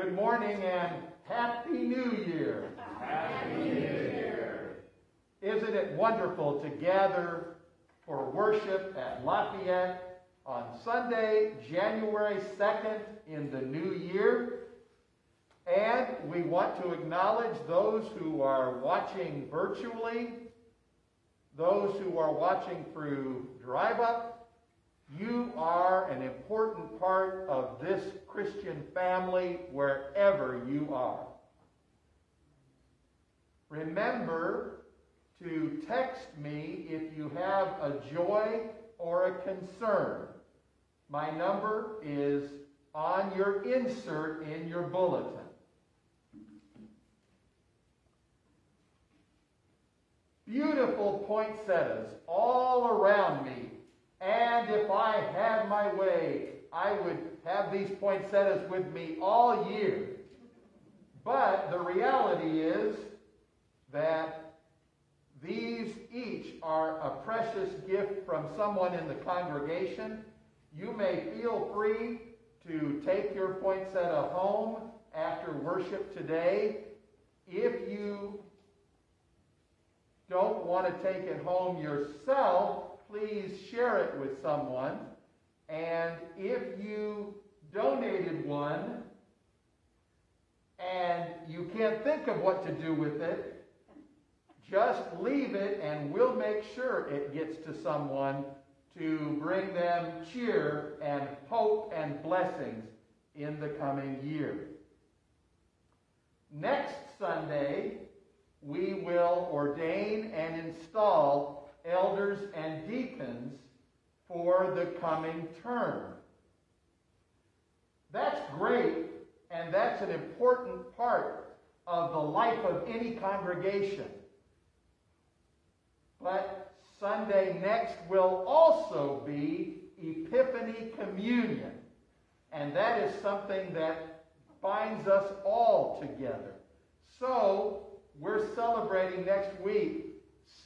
Good morning and Happy New Year. Happy New Year. Isn't it wonderful to gather for worship at Lafayette on Sunday, January 2nd in the new year? And we want to acknowledge those who are watching virtually, those who are watching through Drive Up. You are an important part of this Christian family wherever you are. Remember to text me if you have a joy or a concern. My number is on your insert in your bulletin. Beautiful poinsettias all around me. And if I had my way, I would have these poinsettias with me all year. But the reality is that these each are a precious gift from someone in the congregation. You may feel free to take your poinsettia home after worship today. If you don't want to take it home yourself, please share it with someone. And if you donated one and you can't think of what to do with it, just leave it and we'll make sure it gets to someone to bring them cheer and hope and blessings in the coming year. Next Sunday, we will ordain and install elders and deacons for the coming term. That's great, and that's an important part of the life of any congregation. But Sunday next will also be Epiphany Communion, and that is something that binds us all together. So, we're celebrating next week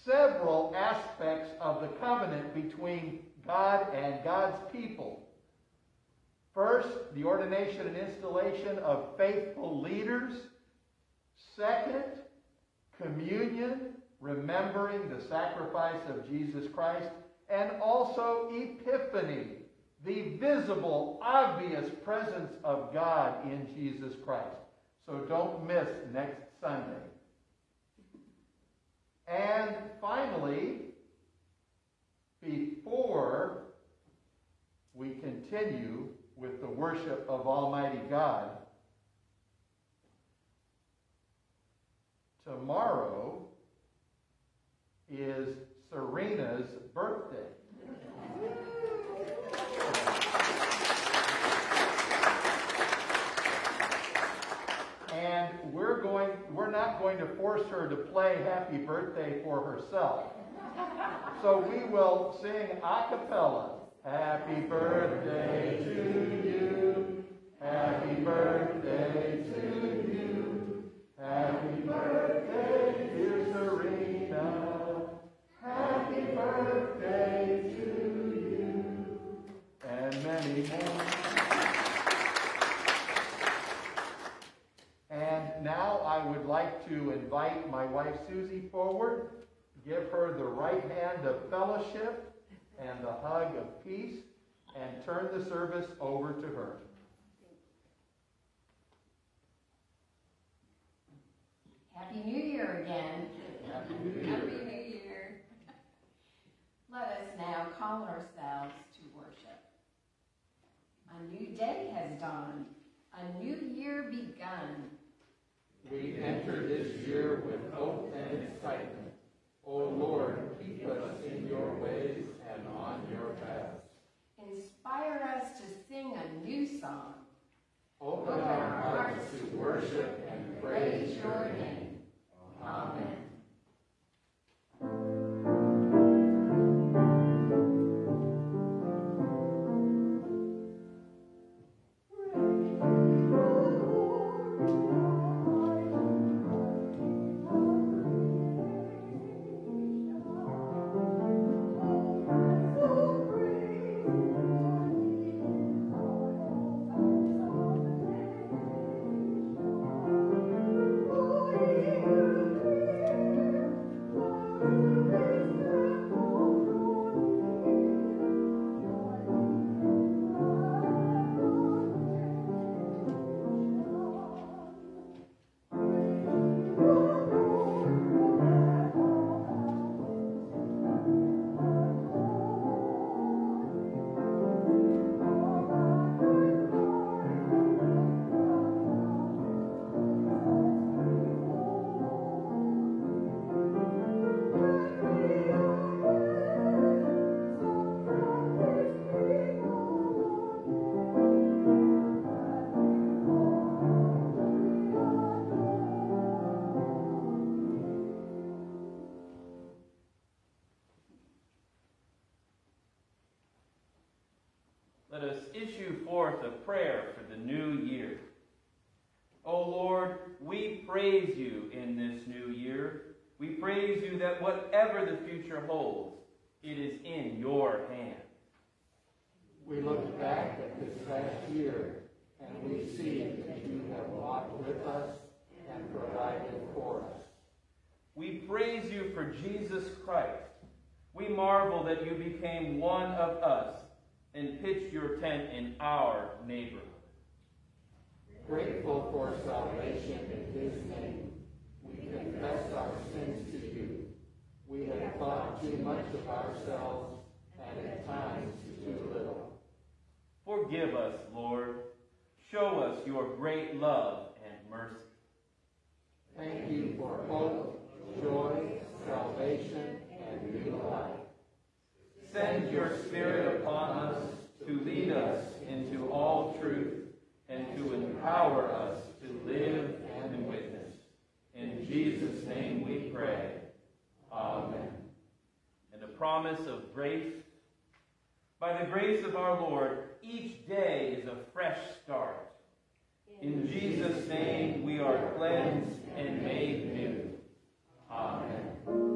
several aspects of the covenant between God and God's people. First, the ordination and installation of faithful leaders. Second, communion, remembering the sacrifice of Jesus Christ. And also epiphany, the visible, obvious presence of God in Jesus Christ. So don't miss next Sunday. And finally, before we continue with the worship of Almighty God, tomorrow is Serena's birthday. And we're going we're not going to force her to play happy birthday for herself. So we will sing a cappella. Happy birthday to you. Happy birthday to you. Happy birthday, like to invite my wife Susie forward, give her the right hand of fellowship and the hug of peace, and turn the service over to her. Happy New Year again. Happy New Year. Happy New Year. Let us now call ourselves to worship. A new day has dawned, a new year begun. We enter this year with hope and excitement. O Lord, keep us in your ways and on your paths. Inspire us to sing a new song. Open our hearts to worship and praise your name. Our neighborhood. Grateful for salvation in his name, we confess our sins to you. We have thought too much of ourselves and at times too little. Forgive us, Lord. Show us your great love and mercy. Thank you for hope, joy, salvation, and new life. Send your Spirit upon us to lead us into all truth and to empower us to live and witness. In Jesus' name we pray. Amen. And a promise of grace. By the grace of our Lord, each day is a fresh start. In Jesus' name we are cleansed and made new. Amen.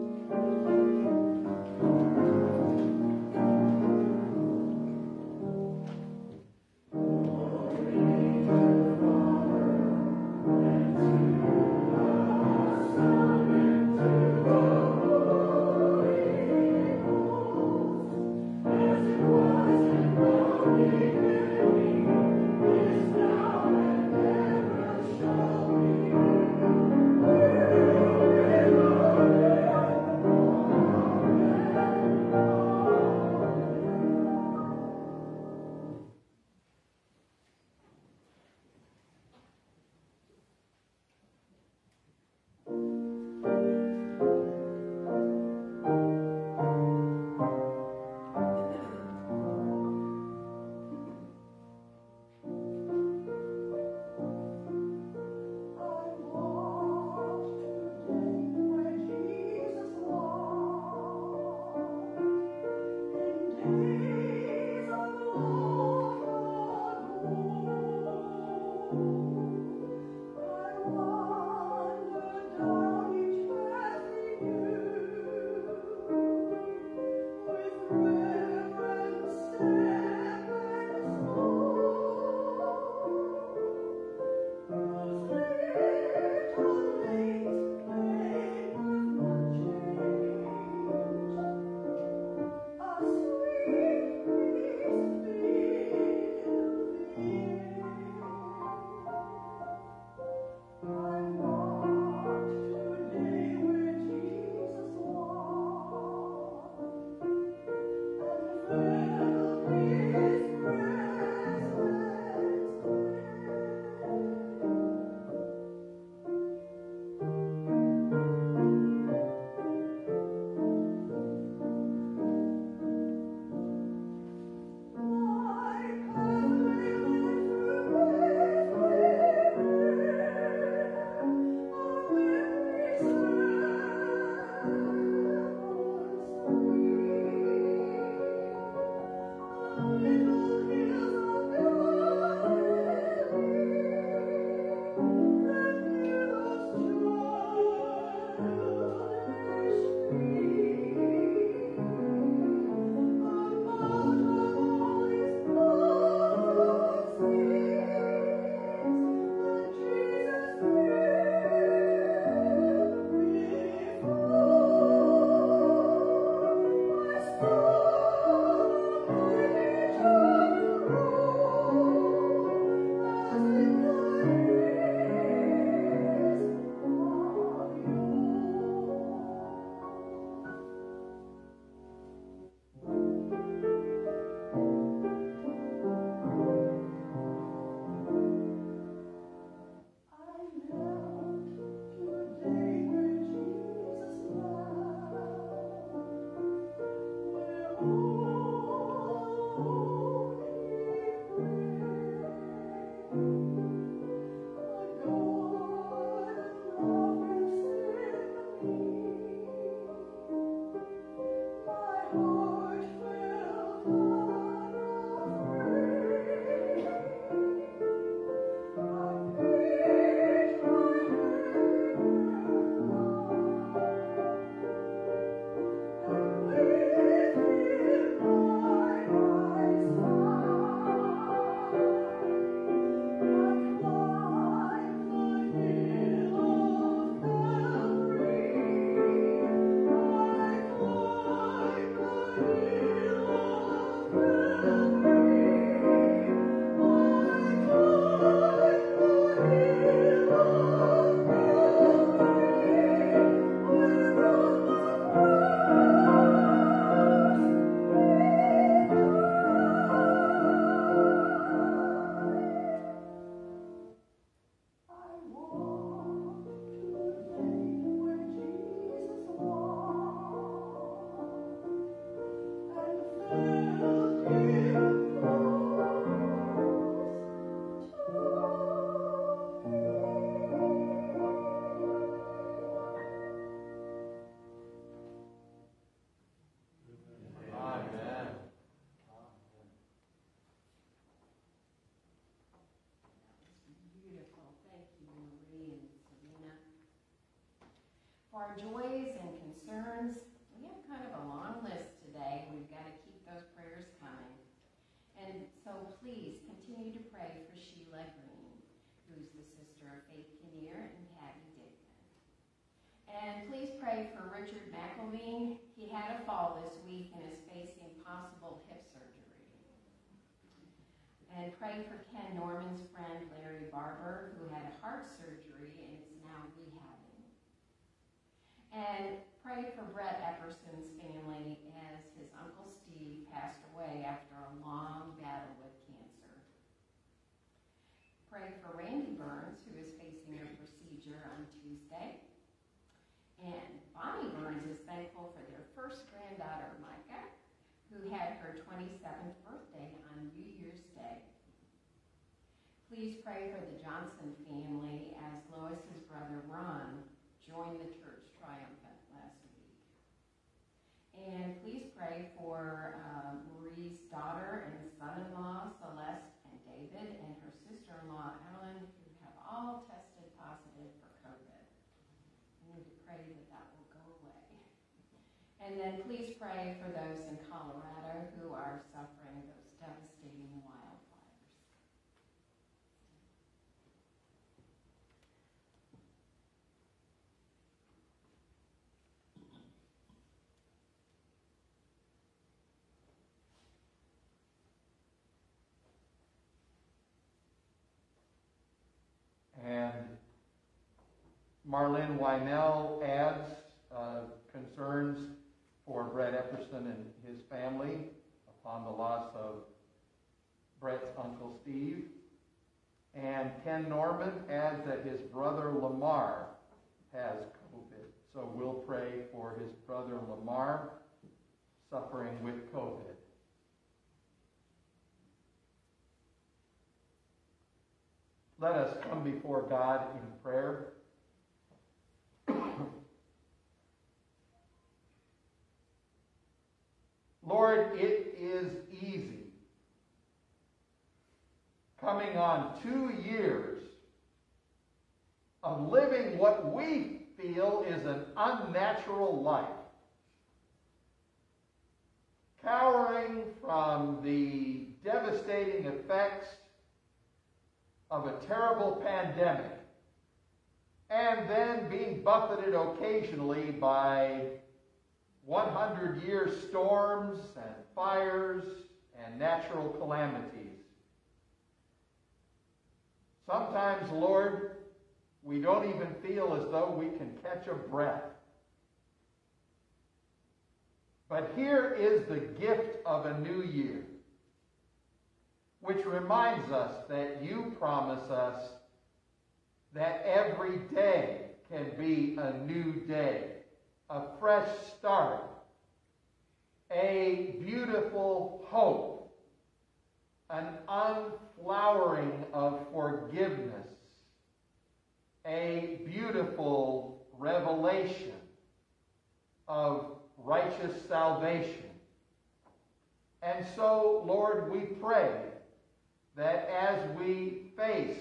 Burns. We have kind of a long list today. We've got to keep those prayers coming. And so please continue to pray for Sheila Green, who's the sister of Faith Kinnear and Patty Dignan. And please pray for Richard McElveen. He had a fall this week and is facing possible hip surgery. And pray for Ken Norman's friend Larry Barber, who had heart surgery and. And pray for Brett Epperson's family as his Uncle Steve passed away after a long battle with cancer. Pray for Randy Burns, who is facing a procedure on Tuesday. And Bonnie Burns is thankful for their first granddaughter, Micah, who had her 27th birthday on New Year's Day. Please pray for the Johnson family as Lois's brother Ron joined the church triumphant last week. And please pray for uh, Marie's daughter and son-in-law Celeste and David and her sister-in-law Ellen, who have all tested positive for COVID. We need to pray that that will go away. And then please pray for those in Colorado who are suffering those devastating wildfires. And Marlene Wynell adds uh, concerns for Brett Epperson and his family upon the loss of Brett's Uncle Steve. And Ken Norman adds that his brother Lamar has COVID. So we'll pray for his brother Lamar suffering with COVID. Let us come before God in prayer. Lord, it is easy. Coming on two years of living what we feel is an unnatural life, cowering from the devastating effects of a terrible pandemic, and then being buffeted occasionally by 100 year storms and fires and natural calamities. Sometimes, Lord, we don't even feel as though we can catch a breath. But here is the gift of a new year, which reminds us that you promise us that every day can be a new day, a fresh start, a beautiful hope, an unflowering of forgiveness, a beautiful revelation of righteous salvation. And so, Lord, we pray that as we face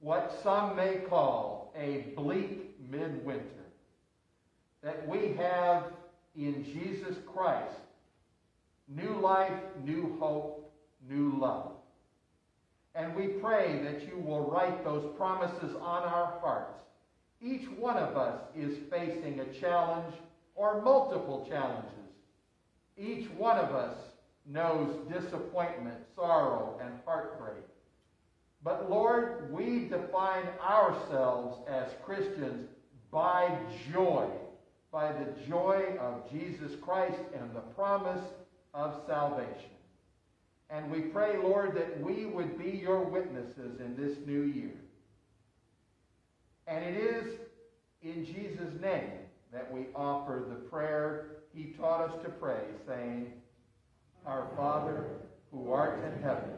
what some may call a bleak midwinter, that we have in Jesus Christ new life, new hope, new love. And we pray that you will write those promises on our hearts. Each one of us is facing a challenge or multiple challenges. Each one of us knows disappointment, sorrow, and heartbreak. But Lord, we define ourselves as Christians by joy, by the joy of Jesus Christ and the promise of salvation. And we pray, Lord, that we would be your witnesses in this new year. And it is in Jesus' name that we offer the prayer he taught us to pray, saying, Our Father, who art in heaven,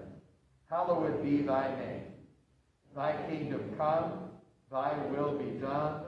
hallowed be thy name. Thy kingdom come, thy will be done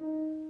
Thank you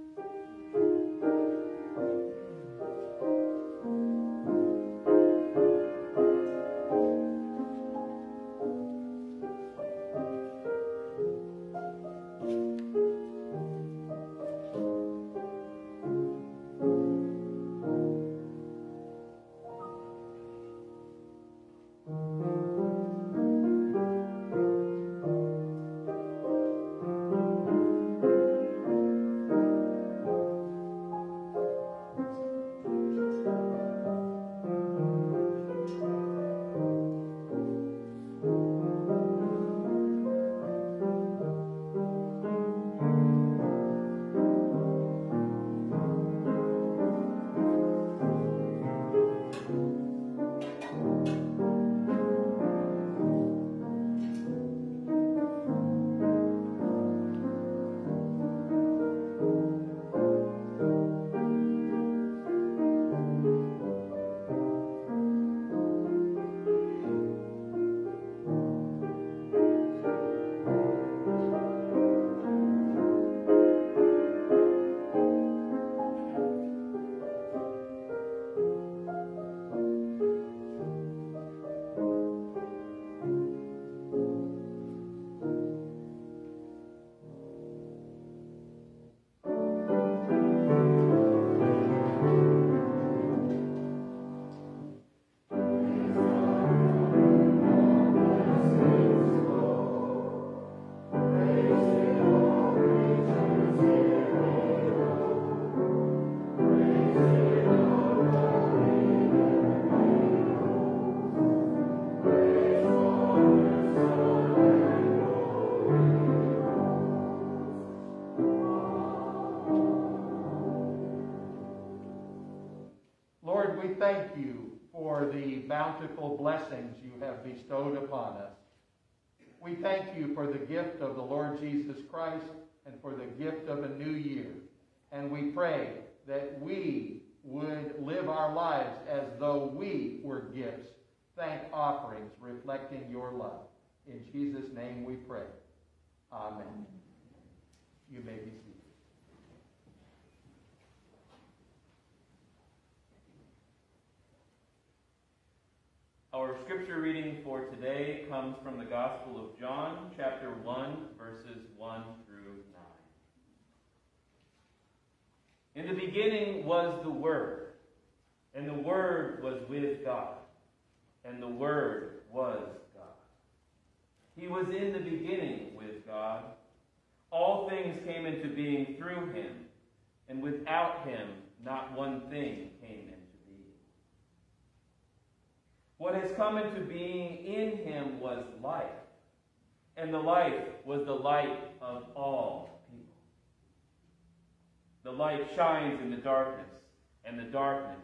bountiful blessings you have bestowed upon us. We thank you for the gift of the Lord Jesus Christ and for the gift of a new year. And we pray that we would live our lives as though we were gifts, thank offerings reflecting your love. In Jesus' name we pray. Amen. You may be seated. Our scripture reading for today comes from the Gospel of John, chapter 1, verses 1 through 9. In the beginning was the Word, and the Word was with God, and the Word was God. He was in the beginning with God. All things came into being through him, and without him not one thing came what has come into being in him was life, and the life was the light of all people. The light shines in the darkness, and the darkness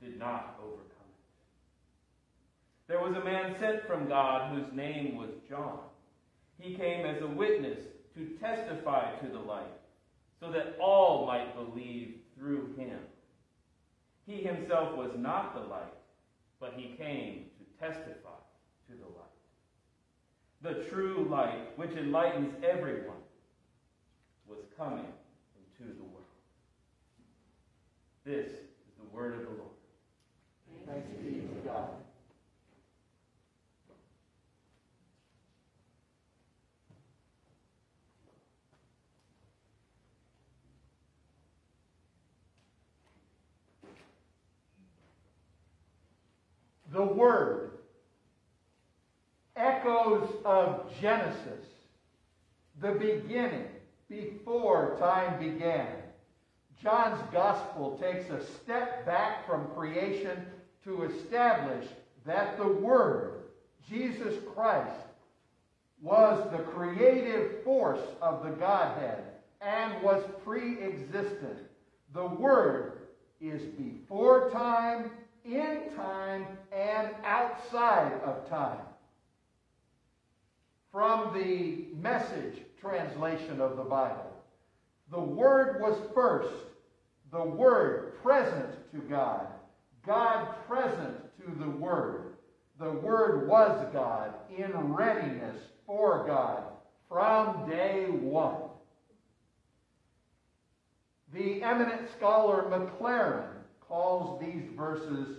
did not overcome it. There was a man sent from God whose name was John. He came as a witness to testify to the light, so that all might believe through him. He himself was not the light but he came to testify to the light. The true light, which enlightens everyone, was coming into the world. This is the word of the Lord. Thanks be to God. The Word. Echoes of Genesis, the beginning, before time began. John's Gospel takes a step back from creation to establish that the Word, Jesus Christ, was the creative force of the Godhead and was pre existent. The Word is before time in time and outside of time. From the message translation of the Bible, The Word was first. The Word present to God. God present to the Word. The Word was God in readiness for God from day one. The eminent scholar Maclaren calls these verses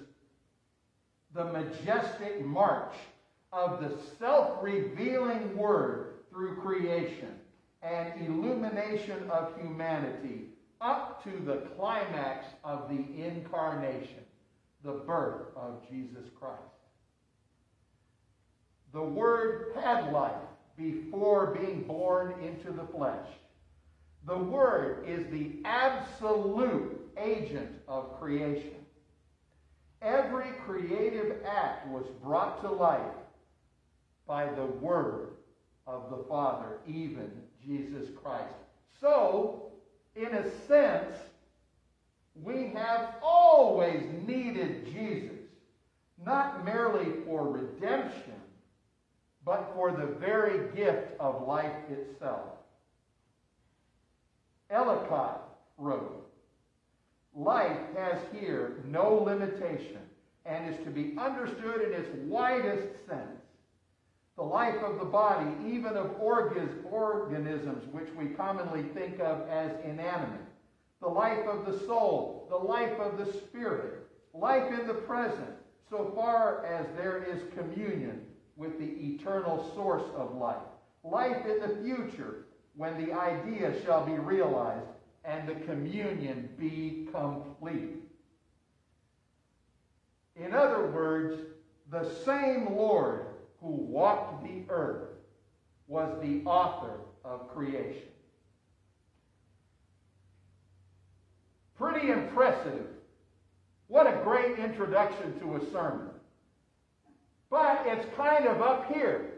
the majestic march of the self revealing Word through creation and illumination of humanity up to the climax of the incarnation, the birth of Jesus Christ. The Word had life before being born into the flesh. The Word is the absolute agent of creation. Every creative act was brought to life by the Word of the Father, even Jesus Christ. So, in a sense, we have always needed Jesus, not merely for redemption, but for the very gift of life itself. Ellicott wrote, Life has here no limitation and is to be understood in its widest sense. The life of the body, even of organisms which we commonly think of as inanimate. The life of the soul, the life of the spirit, life in the present, so far as there is communion with the eternal source of life. Life in the future, when the idea shall be realized and the communion be complete. In other words, the same Lord who walked the earth was the author of creation. Pretty impressive. What a great introduction to a sermon. But it's kind of up here.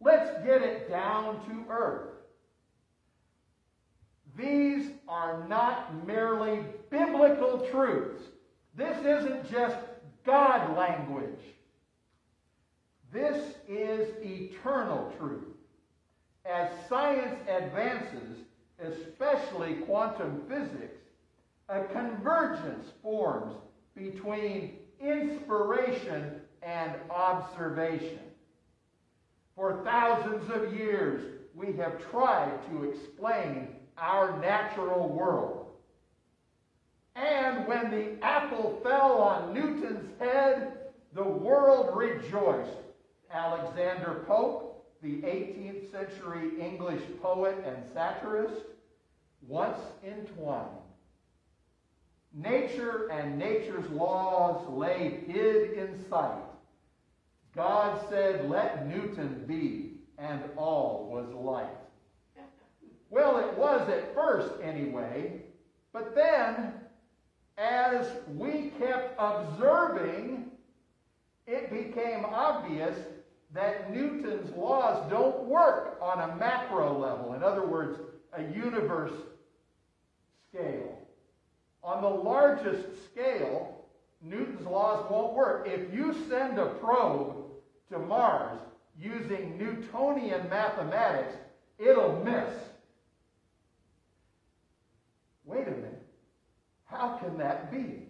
Let's get it down to earth. These are not merely biblical truths. This isn't just God language. This is eternal truth. As science advances, especially quantum physics, a convergence forms between inspiration and observation. For thousands of years, we have tried to explain our natural world. And when the apple fell on Newton's head, the world rejoiced. Alexander Pope, the 18th century English poet and satirist, once entwined. Nature and nature's laws lay hid in sight. God said, Let Newton be, and all was light. Well, it was at first anyway, but then, as we kept observing, it became obvious that Newton's laws don't work on a macro level. In other words, a universe scale. On the largest scale, Newton's laws won't work. If you send a probe to Mars using Newtonian mathematics, it'll miss. Wait a minute. How can that be?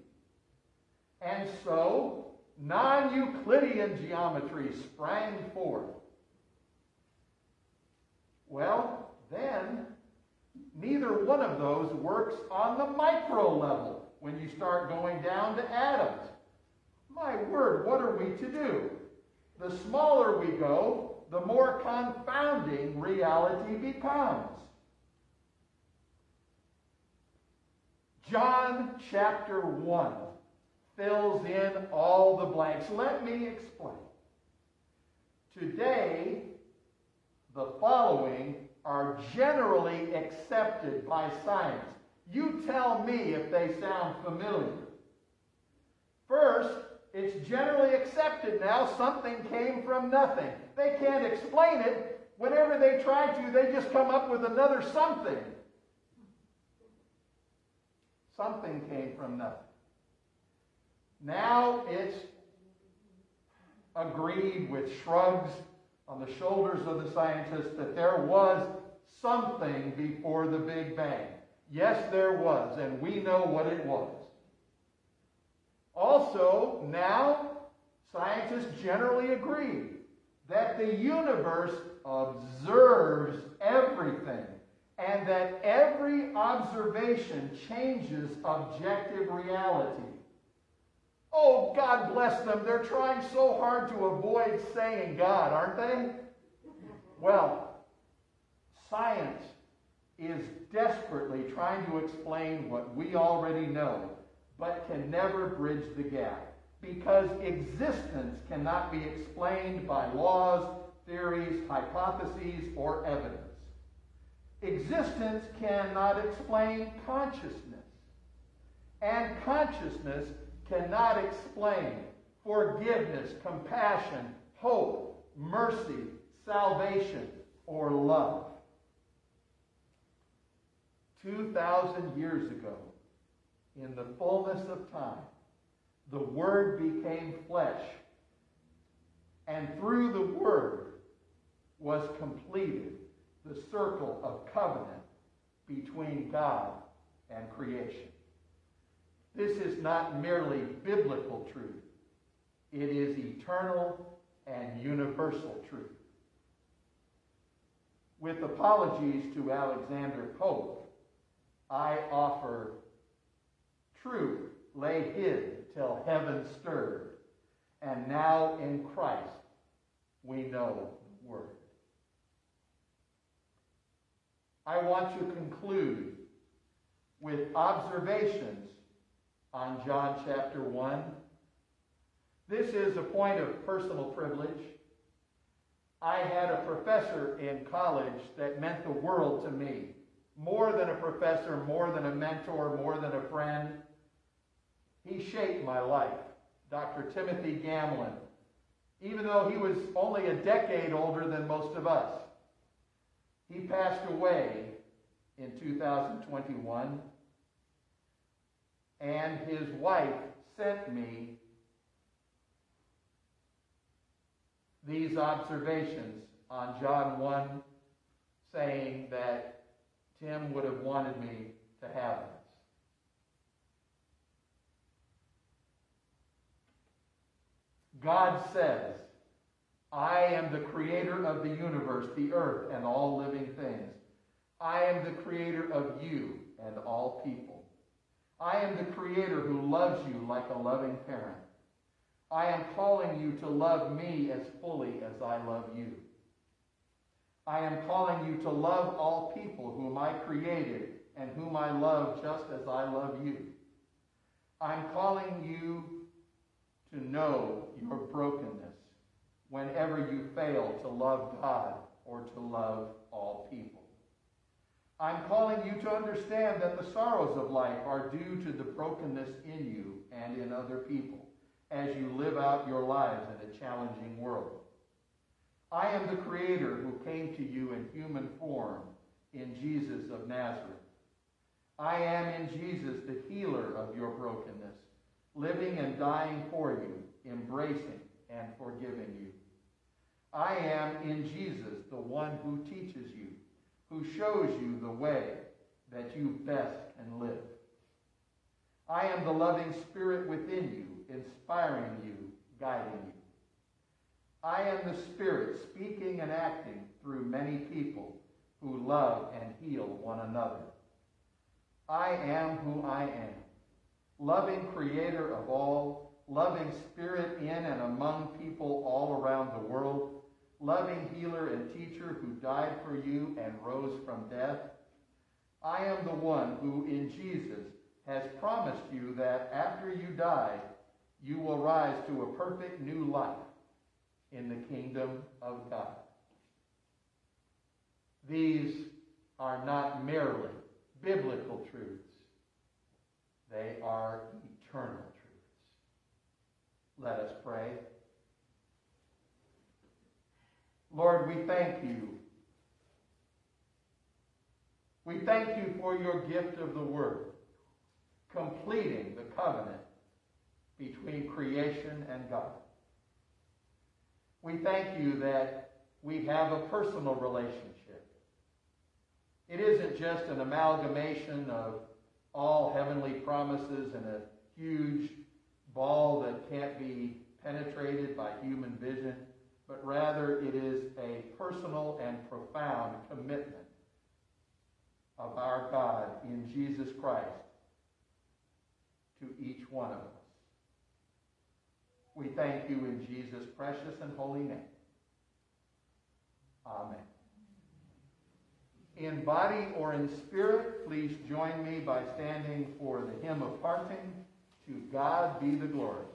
And so, non Euclidean geometry sprang forth. Well, then, neither one of those works on the micro level when you start going down to atoms. My word, what are we to do? The smaller we go, the more confounding reality becomes. John chapter 1 fills in all the blanks. Let me explain. Today, the following are generally accepted by science. You tell me if they sound familiar. First, it's generally accepted now something came from nothing. They can't explain it. Whenever they try to, they just come up with another something. Something came from nothing. Now it's agreed with shrugs on the shoulders of the scientists that there was something before the Big Bang. Yes, there was, and we know what it was. Also, now, scientists generally agree that the universe observes everything and that every observation changes objective reality. Oh, God bless them. They're trying so hard to avoid saying God, aren't they? Well, science is desperately trying to explain what we already know, but can never bridge the gap. Because existence cannot be explained by laws, theories, hypotheses, or evidence. Existence cannot explain consciousness. And consciousness cannot explain forgiveness, compassion, hope, mercy, salvation, or love. 2,000 years ago, in the fullness of time, the Word became flesh. And through the Word was completed the circle of covenant between God and creation. This is not merely biblical truth. It is eternal and universal truth. With apologies to Alexander Pope, I offer truth lay hid till heaven stirred, and now in Christ we know the Word. I want to conclude with observations on John chapter 1. This is a point of personal privilege. I had a professor in college that meant the world to me. More than a professor, more than a mentor, more than a friend. He shaped my life. Dr. Timothy Gamlin. Even though he was only a decade older than most of us. He passed away in 2021 and his wife sent me these observations on John 1 saying that Tim would have wanted me to have this. God says, I am the creator of the universe, the earth, and all living things. I am the creator of you and all people. I am the creator who loves you like a loving parent. I am calling you to love me as fully as I love you. I am calling you to love all people whom I created and whom I love just as I love you. I'm calling you to know your brokenness whenever you fail to love God or to love all people. I'm calling you to understand that the sorrows of life are due to the brokenness in you and in other people as you live out your lives in a challenging world. I am the Creator who came to you in human form in Jesus of Nazareth. I am in Jesus the healer of your brokenness, living and dying for you, embracing and forgiving you. I am in Jesus the one who teaches you who shows you the way that you best can live. I am the loving spirit within you, inspiring you, guiding you. I am the spirit speaking and acting through many people who love and heal one another. I am who I am, loving creator of all, loving spirit in and among people all around the world, loving healer and teacher who died for you and rose from death. I am the one who in Jesus has promised you that after you die, you will rise to a perfect new life in the kingdom of God. These are not merely biblical truths. They are eternal truths. Let us pray. Lord, we thank you. We thank you for your gift of the Word, completing the covenant between creation and God. We thank you that we have a personal relationship It isn't just an amalgamation of all heavenly promises in a huge ball that can't be penetrated by human vision, but rather it is a personal and profound commitment of our God in Jesus Christ to each one of us. We thank you in Jesus' precious and holy name. Amen. In body or in spirit, please join me by standing for the hymn of parting. To God be the glory.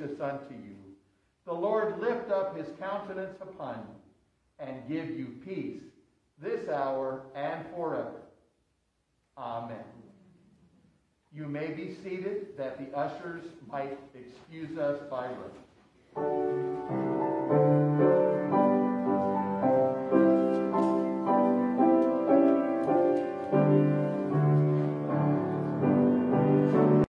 Gracious unto you. The Lord lift up his countenance upon you and give you peace this hour and forever. Amen. You may be seated that the ushers might excuse us by rote.